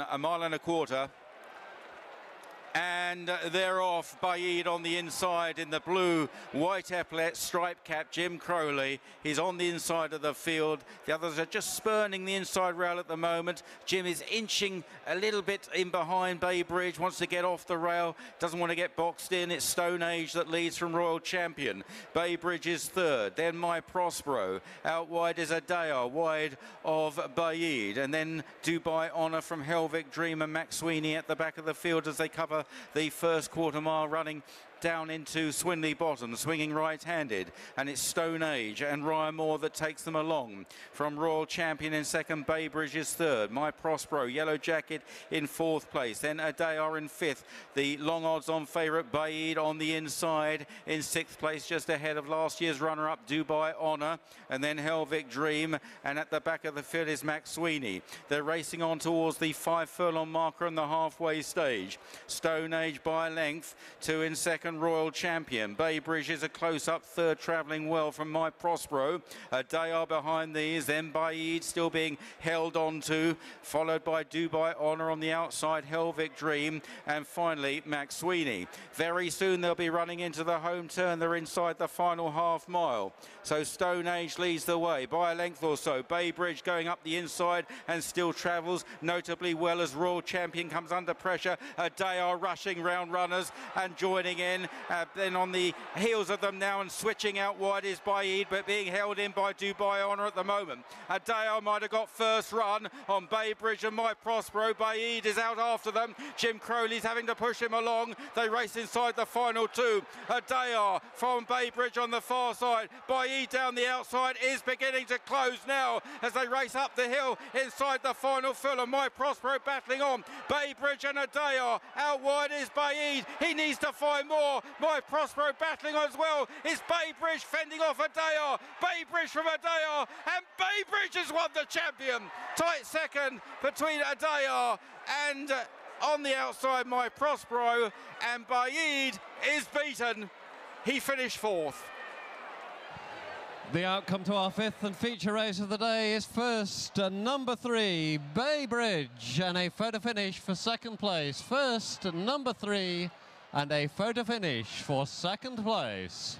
a mile and a quarter. And they're off. Baaeed on the inside in the blue, white epaulet, stripe cap. Jim Crowley. He's on the inside of the field. The others are just spurning the inside rail at the moment. Jim is inching a little bit in behind Bay Bridge. Wants to get off the rail. Doesn't want to get boxed in. It's Stone Age that leads from Royal Champion. Bay Bridge is third. Then My Prospero. Out wide is Adayar. Wide of Baaeed. And then Dubai Honor from Helvic Dream and Mac Swiney at the back of the field as they cover the first quarter mile running down into Swinley Bottom, swinging right-handed, and it's Stone Age and Ryan Moore that takes them along. From Royal Champion in second, Bay Bridge is third. My Prospero, Yellow Jacket in fourth place. Then Adayar in fifth. The long odds-on favourite Baaeed on the inside in sixth place, just ahead of last year's runner-up Dubai Honor, and then Helvic Dream, and at the back of the field is Mac Swiney. They're racing on towards the five furlong marker on the halfway stage. Stone Age by length, two in second Royal Champion. Bay Bridge is a close-up third, travelling well from My Prospero. Adayar behind these, then Baaeed still being held on to, followed by Dubai Honor on the outside, Helvic Dream, and finally Mac Swiney. Very soon they'll be running into the home turn. They're inside the final half mile. So Stone Age leads the way by a length or so. Bay Bridge going up the inside and still travels notably well as Royal Champion comes under pressure. Adayar rushing round runners and joining in then. Uh, then on the heels of them now and switching out wide is Baaeed, but being held in by Dubai Honor at the moment. Adayar might have got first run on Bay Bridge and My Prospero. Baaeed is out after them. Jim Crowley's having to push him along. They race inside the final two. Adayar from Bay Bridge on the far side. Baaeed down the outside is beginning to close now as they race up the hill inside the final fill. And My Prospero battling on. Bay Bridge and Adayar out wide is Baaeed. He needs to find more. My Prospero battling as well. Is Bay Bridge fending off Adayar. Bay Bridge from Adayar. And Bay Bridge has won the champion. Tight second between Adayar and uh, on the outside My Prospero. And Baaeed is beaten. He finished fourth. The outcome to our fifth and feature race of the day is first, uh, number three, Bay Bridge, and a photo finish for second place. First, number three, and a photo finish for second place.